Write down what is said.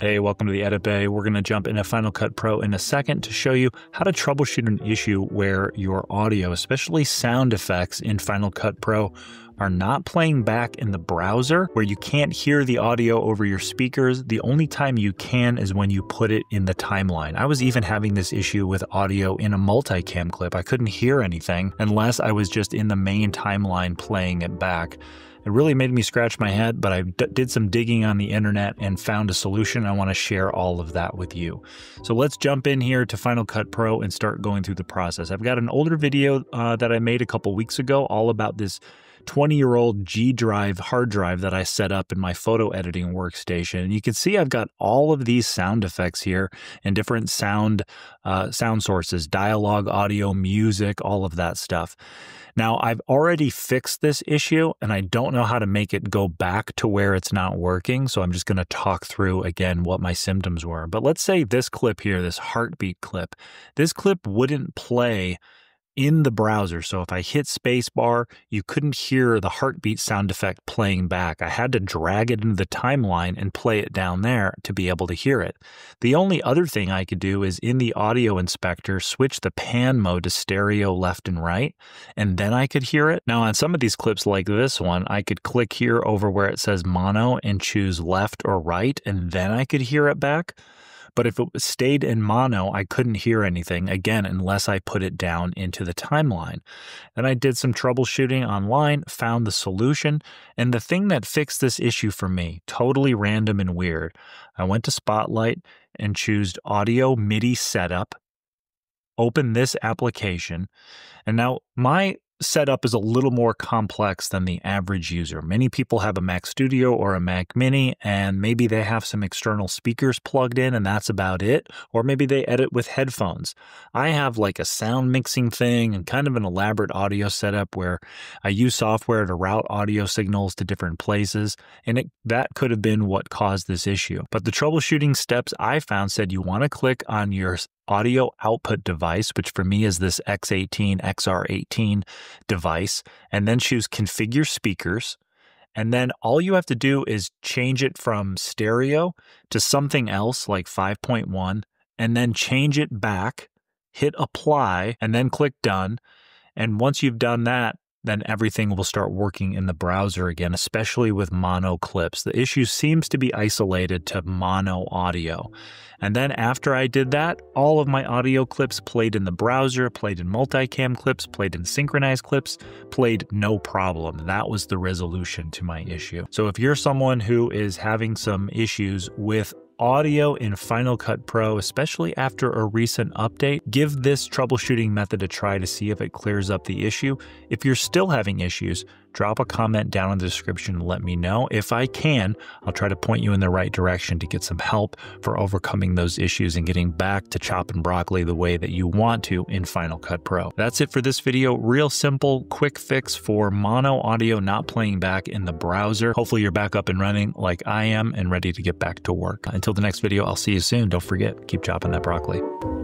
Hey, welcome to the Edit Bay. We're going to jump into Final Cut Pro in a second to show you how to troubleshoot an issue where your audio, especially sound effects in Final Cut Pro, are not playing back in the browser where you can't hear the audio over your speakers. The only time you can is when you put it in the timeline. I was even having this issue with audio in a multicam clip. I couldn't hear anything unless I was just in the main timeline playing it back. It really made me scratch my head, but I did some digging on the internet and found a solution. I want to share all of that with you. So let's jump in here to Final Cut Pro and start going through the process. I've got an older video uh, that I made a couple weeks ago all about this 20 year old G Drive hard drive that I set up in my photo editing workstation. And you can see I've got all of these sound effects here and different sound uh, sound sources, dialogue, audio, music, all of that stuff. Now, I've already fixed this issue and I don't know how to make it go back to where it's not working. So I'm just going to talk through again what my symptoms were. But let's say this clip here, this heartbeat clip, this clip wouldn't play in the browser. So if I hit spacebar, you couldn't hear the heartbeat sound effect playing back. I had to drag it into the timeline and play it down there to be able to hear it. The only other thing I could do is in the audio inspector, switch the pan mode to stereo left and right, and then I could hear it. Now on some of these clips like this one, I could click here over where it says mono and choose left or right, and then I could hear it back. But if it stayed in mono, I couldn't hear anything again unless I put it down into the timeline. Then I did some troubleshooting online, found the solution, and the thing that fixed this issue for me, totally random and weird, I went to Spotlight and chose Audio MIDI Setup, open this application, and now my setup is a little more complex than the average user. Many people have a Mac Studio or a Mac Mini, and maybe they have some external speakers plugged in, and that's about it. Or maybe they edit with headphones. I have like a sound mixing thing and kind of an elaborate audio setup where I use software to route audio signals to different places, and it, that could have been what caused this issue. But the troubleshooting steps I found said you want to click on your audio output device, which for me is this X18, XR18 device, and then choose configure speakers. And then all you have to do is change it from stereo to something else like 5.1, and then change it back, hit apply, and then click done. And once you've done that, then everything will start working in the browser again, especially with mono clips. The issue seems to be isolated to mono audio. And then after I did that, all of my audio clips played in the browser, played in multicam clips, played in synchronized clips, played no problem. That was the resolution to my issue. So if you're someone who is having some issues with audio in Final Cut Pro, especially after a recent update, give this troubleshooting method a try to see if it clears up the issue. If you're still having issues, drop a comment down in the description and let me know. If I can, I'll try to point you in the right direction to get some help for overcoming those issues and getting back to chopping broccoli the way that you want to in Final Cut Pro. That's it for this video. Real simple, quick fix for mono audio not playing back in the browser. Hopefully you're back up and running like I am and ready to get back to work. Until the next video, I'll see you soon. Don't forget, keep chopping that broccoli.